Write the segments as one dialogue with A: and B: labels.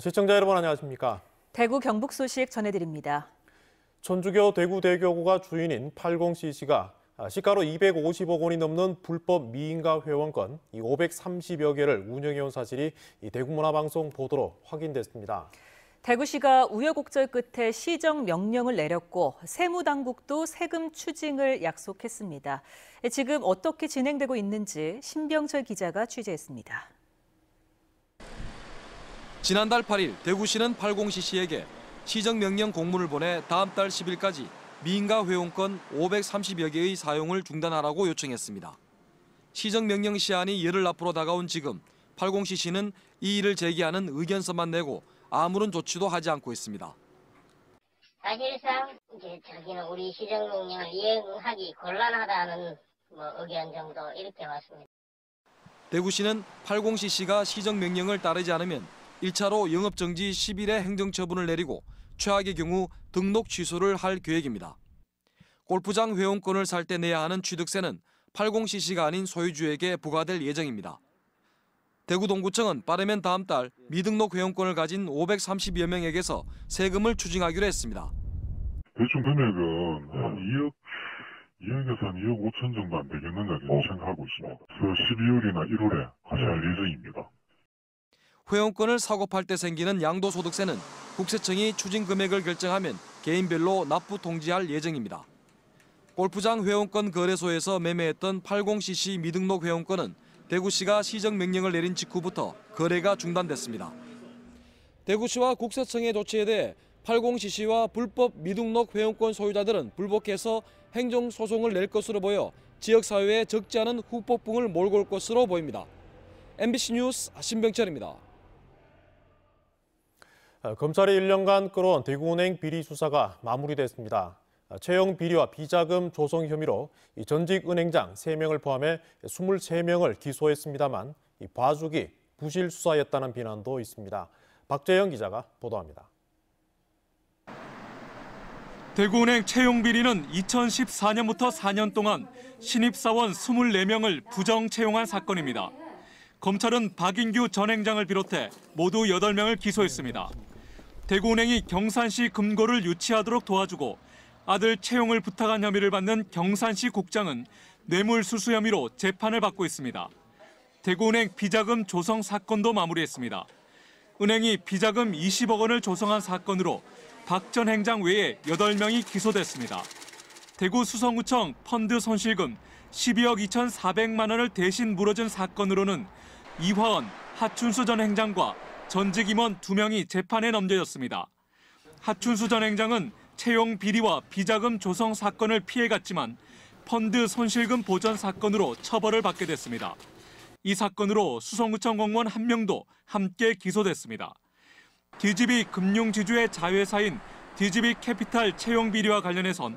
A: 시청자 여러분 안녕하십니까?
B: 대구 경북 소식 전해드립니다.
A: 천주교 대구대교구가 주인인 80cc가 시가로 250억 원이 넘는 불법 미인가 회원권 530여 개를 운영해온 사실이 대구문화방송 보도로 확인됐습니다.
B: 대구시가 우여곡절 끝에 시정 명령을 내렸고 세무당국도 세금 추징을 약속했습니다. 지금 어떻게 진행되고 있는지 신병철 기자가 취재했습니다.
C: 지난달 8일 대구시는 80cc에게 시정명령 공문을 보내 다음 달 10일까지 미인가 회원권 530여 개의 사용을 중단하라고 요청했습니다. 시정명령 시한이 열흘 앞으로 다가온 지금 80cc는 이 일을 제기하는 의견서만 내고 아무런 조치도 하지 않고 있습니다.
D: 사실상 이제 자기는 우리 시정명령을 이행하기 곤란하다는 뭐 의견 정도 이렇게 왔습니다.
C: 대구시는 80cc가 시정명령을 따르지 않으면 1차로 영업정지 10일의 행정처분을 내리고 최악의 경우 등록 취소를 할 계획입니다. 골프장 회원권을 살 때 내야 하는 취득세는 80cc가 아닌 소유주에게 부과될 예정입니다. 대구 동구청은 빠르면 다음 달 미등록 회원권을 가진 530여 명에게서 세금을 추징하기로 했습니다.
E: 대충 금액은 한 2억, 2억에서 한 2억 5천 정도 안 되겠는가 생각하고 있습니다. 그래서 12월이나 1월에 가셔할 예정입니다.
C: 회원권을 사고 팔 때 생기는 양도소득세는 국세청이 추징 금액을 결정하면 개인별로 납부 통지할 예정입니다. 골프장 회원권 거래소에서 매매했던 80cc 미등록 회원권은 대구시가 시정 명령을 내린 직후부터 거래가 중단됐습니다. 대구시와 국세청의 조치에 대해 80cc와 불법 미등록 회원권 소유자들은 불복해서 행정소송을 낼 것으로 보여 지역사회에 적지 않은 후폭풍을 몰고 올 것으로 보입니다. MBC 뉴스 신병철입니다.
A: 검찰이 1년간 끌어온 대구은행 비리 수사가 마무리됐습니다. 채용 비리와 비자금 조성 혐의로 전직 은행장 3명을 포함해 23명을 기소했습니다만 봐주기 부실 수사였다는 비난도 있습니다. 박재영 기자가 보도합니다.
F: 대구은행 채용 비리는 2014년부터 4년 동안 신입사원 24명을 부정 채용한 사건입니다. 검찰은 박인규 전 행장을 비롯해 모두 8명을 기소했습니다. 대구은행이 경산시 금고를 유치하도록 도와주고 아들 채용을 부탁한 혐의를 받는 경산시 국장은 뇌물수수 혐의로 재판을 받고 있습니다. 대구은행 비자금 조성 사건도 마무리했습니다. 은행이 비자금 20억 원을 조성한 사건으로 박 전 행장 외에 8명이 기소됐습니다. 대구 수성구청 펀드 손실금 12억 2,400만 원을 대신 물어준 사건으로는 이화원, 하춘수 전 행장과 전직 임원 2명이 재판에 넘겨졌습니다. 하춘수 전 행장은 채용 비리와 비자금 조성 사건을 피해갔지만 펀드 손실금 보전 사건으로 처벌을 받게 됐습니다. 이 사건으로 수성구청 공무원 한 명도 함께 기소됐습니다. DGB 금융지주의 자회사인 DGB 캐피탈 채용 비리와 관련해선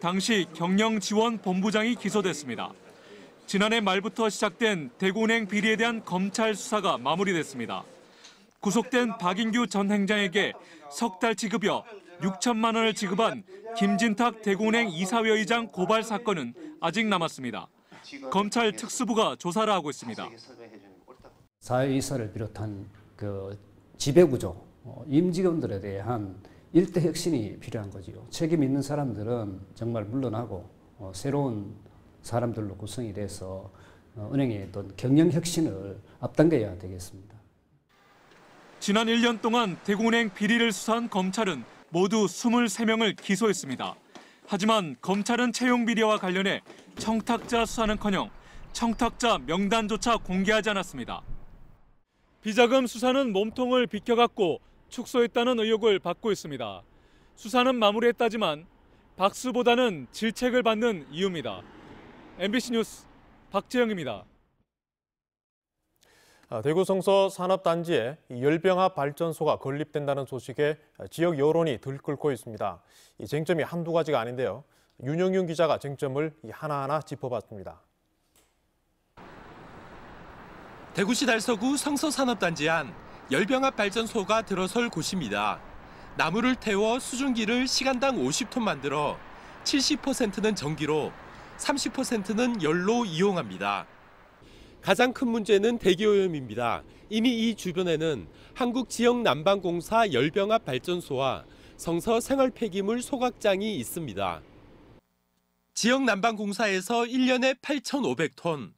F: 당시 경영지원본부장이 기소됐습니다. 지난해 말부터 시작된 대구은행 비리에 대한 검찰 수사가 마무리됐습니다. 구속된 박인규 전 행장에게 석 달치 급여 6천만 원을 지급한 김진탁 대구은행 이사회 의장 고발 사건은 아직 남았습니다. 검찰 특수부가 조사를 하고 있습니다.
G: 사회이사를 비롯한 그 지배구조, 어, 임직원들에 대한 일대 혁신이 필요한 거지요. 책임 있는 사람들은 정말 물러나고 어, 새로운 사람들로 구성이 돼서 어, 은행의 어떤 경영 혁신을 앞당겨야 되겠습니다.
F: 지난 1년 동안 대구은행 비리를 수사한 검찰은 모두 23명을 기소했습니다. 하지만 검찰은 채용 비리와 관련해 청탁자 수사는커녕 청탁자 명단조차 공개하지 않았습니다. 비자금 수사는 몸통을 비켜갖고 축소했다는 의혹을 받고 있습니다. 수사는 마무리했다지만 박수보다는 질책을 받는 이유입니다. MBC 뉴스 박재영입니다.
A: 아, 대구 성서 산업단지에 열병합 발전소가 건립된다는 소식에 지역 여론이 들끓고 있습니다. 이 쟁점이 한두 가지가 아닌데요. 윤영윤 기자가 쟁점을 하나하나 짚어봤습니다.
H: 대구시 달서구 성서산업단지 안 열병합 발전소가 들어설 곳입니다. 나무를 태워 수증기를 시간당 50톤 만들어 70%는 전기로 30%는 열로 이용합니다. 가장 큰 문제는 대기오염입니다. 이미 이 주변에는 한국 지역 난방공사 열병합 발전소와 성서 생활 폐기물 소각장이 있습니다. 지역 난방공사에서 1년에 8,500톤,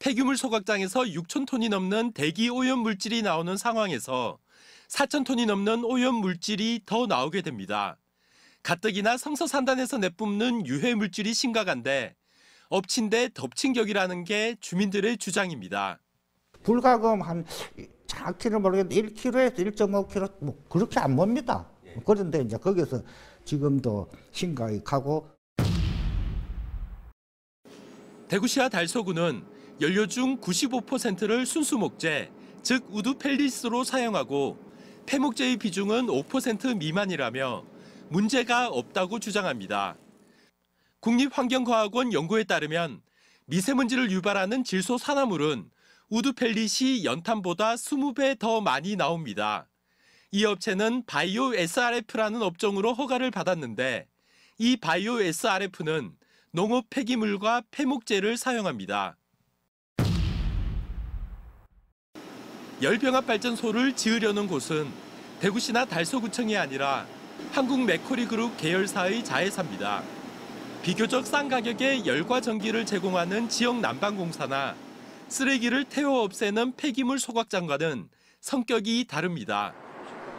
H: 폐기물 소각장에서 6,000톤이 넘는 대기 오염 물질이 나오는 상황에서 4,000톤이 넘는 오염 물질이 더 나오게 됩니다. 가뜩이나 성서 산단에서 내뿜는 유해 물질이 심각한데 엎친 데 덮친 격이라는 게 주민들의 주장입니다.
I: 불가금 한 정확히는 모르겠는데 1kg에서 1.5kg 뭐 그렇게 안 멉니다. 그런데 이제 거기서 지금도 심각이 가고
H: 대구시와 달서구는 연료 중 95%를 순수 목재, 즉 우드 펠릿으로 사용하고 폐목재의 비중은 5% 미만이라며 문제가 없다고 주장합니다. 국립환경과학원 연구에 따르면 미세먼지를 유발하는 질소 산화물은 우드 펠릿이 연탄보다 20배 더 많이 나옵니다. 이 업체는 바이오 SRF라는 업종으로 허가를 받았는데 이 바이오 SRF는 농업 폐기물과 폐목재를 사용합니다. 열병합 발전소를 지으려는 곳은 대구시나 달서구청이 아니라 한국 맥커리 그룹 계열사의 자회사입니다. 비교적 싼 가격에 열과 전기를 제공하는 지역 난방공사나 쓰레기를 태워 없애는 폐기물 소각장과는 성격이 다릅니다.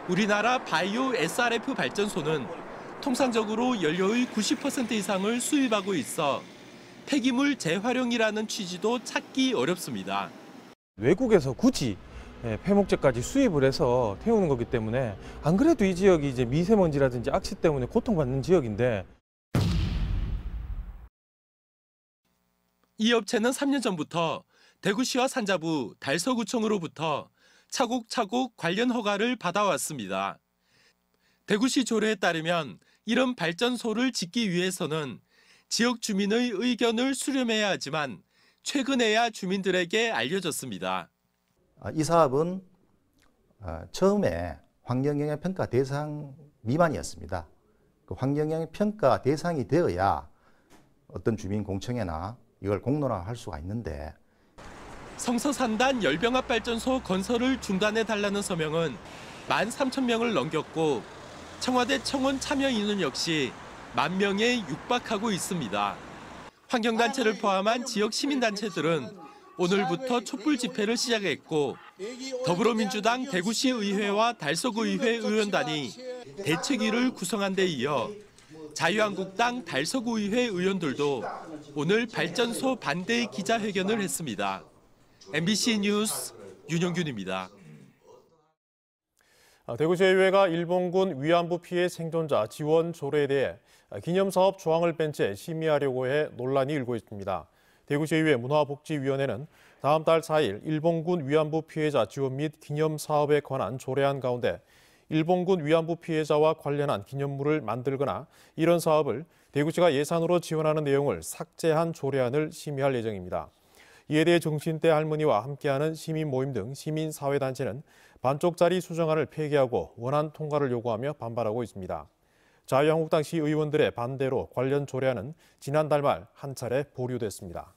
H: 우리나라 바이오 SRF 발전소는 통상적으로 연료의 90% 이상을 수입하고 있어 폐기물 재활용이라는 취지도 찾기 어렵습니다.
J: 외국에서 굳이 예, 폐목재까지 수입을 해서 태우는 거기 때문에 안 그래도 이 지역이 이제 미세먼지라든지 악취 때문에 고통받는 지역인데
H: 이 업체는 3년 전부터 대구시와 산자부 달서구청으로부터 차곡차곡 관련 허가를 받아왔습니다. 대구시 조례에 따르면 이런 발전소를 짓기 위해서는 지역 주민의 의견을 수렴해야 하지만 최근에야 주민들에게 알려졌습니다.
K: 아, 이 사업은 어, 처음에 환경영향 평가 대상 미만이었습니다. 그 환경영향 평가 대상이 되어야 어떤 주민 공청회나 이걸 공론화할 수가 있는데
H: 성서산단 열병합 발전소 건설을 중단해 달라는 서명은 13,000명을 넘겼고 청와대 청원 참여 인원 역시 만 명에 육박하고 있습니다. 환경단체를 포함한 지역 시민단체들은 오늘부터 촛불 집회를 시작했고 더불어민주당 대구시 의회와 달서구 의회 의원단이 대책위를 구성한 데 이어 자유한국당 달서구 의회 의원들도 오늘 발전소 반대 기자회견을 했습니다. MBC 뉴스 윤영균입니다.
A: 아, 대구시의회가 일본군 위안부 피해 생존자 지원 조례에 대해 기념사업 조항을 뺀 채 심의하려고 해 논란이 일고 있습니다. 대구시의회 문화복지위원회는 다음 달 4일 일본군 위안부 피해자 지원 및 기념사업에 관한 조례안 가운데 일본군 위안부 피해자와 관련한 기념물을 만들거나 이런 사업을 대구시가 예산으로 지원하는 내용을 삭제한 조례안을 심의할 예정입니다. 이에 대해 정신대 할머니와 함께하는 시민 모임 등 시민사회단체는 반쪽짜리 수정안을 폐기하고 원안 통과를 요구하며 반발하고 있습니다. 자유한국당 시의원들의 반대로 관련 조례안은 지난달 말 한 차례 보류됐습니다.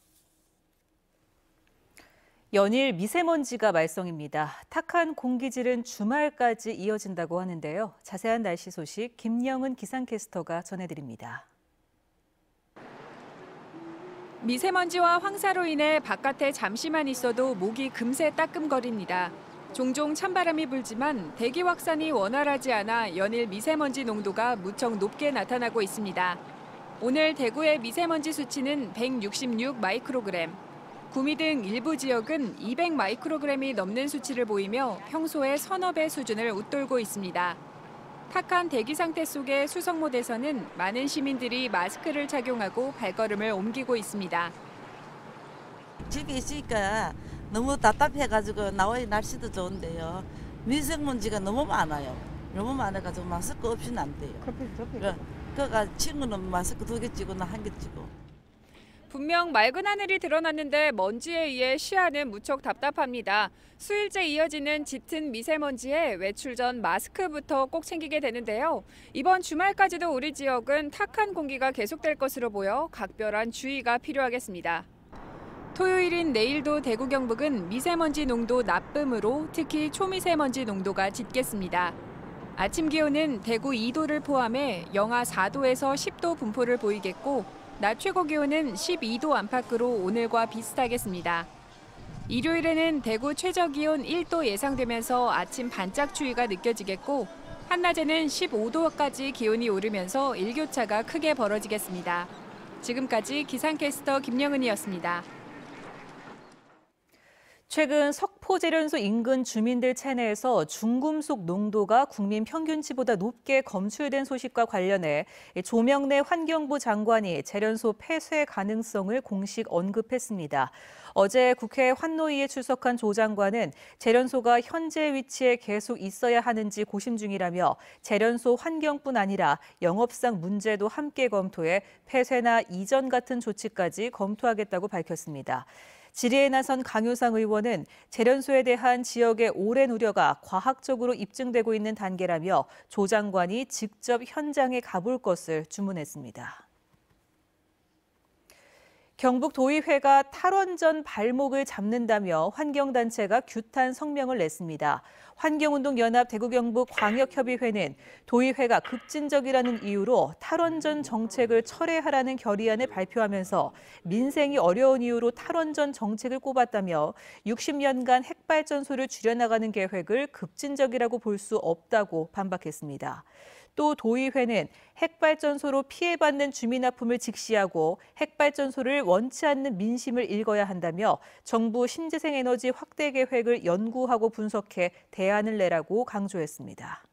B: 연일 미세먼지가 말썽입니다. 탁한 공기질은 주말까지 이어진다고 하는데요. 자세한 날씨 소식 김영은 기상캐스터가 전해드립니다.
L: 미세먼지와 황사로 인해 바깥에 잠시만 있어도 목이 금세 따끔거립니다. 종종 찬바람이 불지만 대기 확산이 원활하지 않아 연일 미세먼지 농도가 무척 높게 나타나고 있습니다. 오늘 대구의 미세먼지 수치는 166 마이크로그램, 구미 등 일부 지역은 200 마이크로그램이 넘는 수치를 보이며 평소의 서너 배 수준을 웃돌고 있습니다. 탁한 대기 상태 속의 수성못에서는 많은 시민들이 마스크를 착용하고 발걸음을 옮기고 있습니다.
M: 집에 있으니까 너무 답답해가지고 나와의 날씨도 좋은데요. 미세먼지가 너무 많아요. 너무 많아가지고 마스크 없이는 안 돼요. 그래, 그러니까 친구는 마스크 두개 찍고 나 한개 찍고.
L: 분명 맑은 하늘이 드러났는데 먼지에 의해 시야는 무척 답답합니다. 수일째 이어지는 짙은 미세먼지에 외출 전 마스크부터 꼭 챙기게 되는데요. 이번 주말까지도 우리 지역은 탁한 공기가 계속될 것으로 보여 각별한 주의가 필요하겠습니다. 토요일인 내일도 대구 경북은 미세먼지 농도 나쁨으로 특히 초미세먼지 농도가 짙겠습니다. 아침 기온은 대구 2도를 포함해 영하 4도에서 10도 분포를 보이겠고 낮 최고 기온은 12도 안팎으로 오늘과 비슷하겠습니다. 일요일에는 대구 최저 기온 1도 예상되면서 아침 반짝 추위가 느껴지겠고 한낮에는 15도까지 기온이 오르면서 일교차가 크게 벌어지겠습니다. 지금까지 기상캐스터 김영은이었습니다.
B: 최근 석포제련소 인근 주민들 체내에서 중금속 농도가 국민 평균치보다 높게 검출된 소식과 관련해 조명래 환경부 장관이 제련소 폐쇄 가능성을 공식 언급했습니다. 어제 국회 환노위에 출석한 조 장관은 제련소가 현재 위치에 계속 있어야 하는지 고심 중이라며 제련소 환경뿐 아니라 영업상 문제도 함께 검토해 폐쇄나 이전 같은 조치까지 검토하겠다고 밝혔습니다. 질의에 나선 강효상 의원은 재련소에 대한 지역의 오랜 우려가 과학적으로 입증되고 있는 단계라며 조 장관이 직접 현장에 가볼 것을 주문했습니다. 경북 도의회가 탈원전 발목을 잡는다며 환경단체가 규탄 성명을 냈습니다. 환경운동연합 대구경북 광역협의회는 도의회가 급진적이라는 이유로 탈원전 정책을 철회하라는 결의안을 발표하면서 민생이 어려운 이유로 탈원전 정책을 꼽았다며 60년간 핵발전소를 줄여나가는 계획을 급진적이라고 볼 수 없다고 반박했습니다. 또 도의회는 핵발전소로 피해받는 주민 아픔을 직시하고 핵발전소를 원치 않는 민심을 읽어야 한다며 정부 신재생 에너지 확대 계획을 연구하고 분석해 대안을 내라고 강조했습니다.